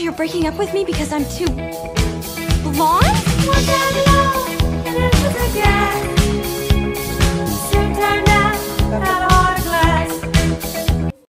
You're breaking up with me because I'm too